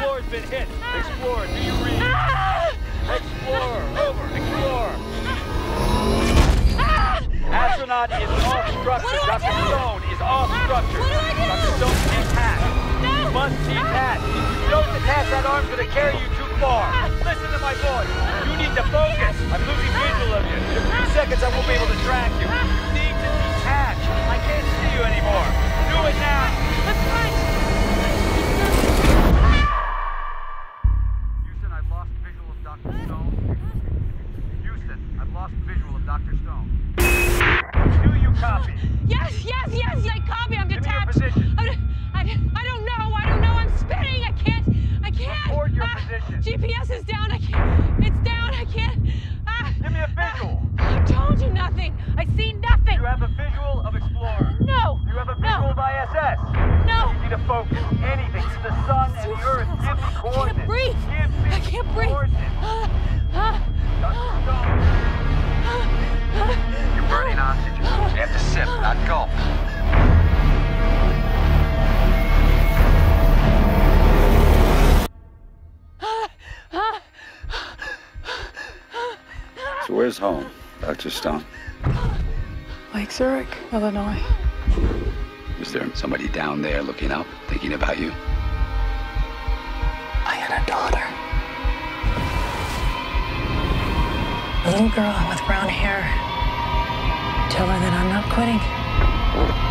Explore's been hit. Explorer, do you read? Explorer, over. Explorer. Astronaut is off structure. What do I Dr. Stone is off structure. What do I do? Dr. Stone detach. No. You must detach. If you don't detach, that arm's gonna carry you too far. Listen to my voice. You need to focus. I'm losing visual of you. In a few seconds, I won't be able to track you. You need to detach. I can't see you anymore. Do it now. Dr. Stone. Houston, I've lost visual of Dr. Stone. Do you copy? Yes, yes, yes, I copy. I'm Give me your detached. position. I, I, I don't know. I don't know. I'm spinning. I can't. I can't. Record your Ah, position. GPS is down. I can't. It's down. I can't. Ah, Give me a visual. ah, I told you nothing. I see nothing. You have a visual of Explorer. No. You have a No. visual of ISS. No. You need to focus. Anything. The sun and the earth. Give me I can't breathe. I can't breathe. coordinates. Ah, ah, Dr. Ah, You're burning oxygen. You have to sip, not gulp. So where's home, Dr. Stone? Lake Zurich, Illinois. Is there somebody down there looking up, thinking about you? Had a daughter. A little girl with brown hair. Tell her that I'm not quitting.